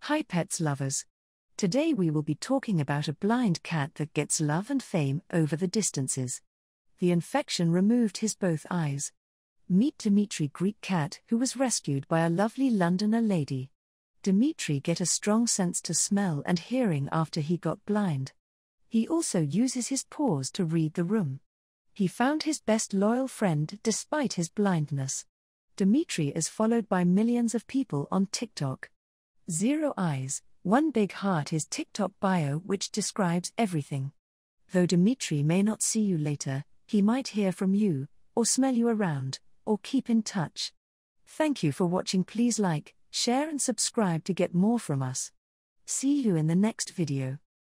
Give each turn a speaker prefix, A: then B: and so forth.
A: Hi, pets lovers. Today we will be talking about a blind cat that gets love and fame over the distances. The infection removed his both eyes. Meet Dimitri Greek cat who was rescued by a lovely Londoner lady. Dimitri get a strong sense to smell and hearing after he got blind. He also uses his paws to read the room. He found his best loyal friend despite his blindness. Dimitri is followed by millions of people on TikTok. Zero Eyes, One Big Heart is TikTok bio which describes everything. Though Dimitri may not see you later, he might hear from you, or smell you around, or keep in touch. Thank you for watching. Please like, share, and subscribe to get more from us. See you in the next video.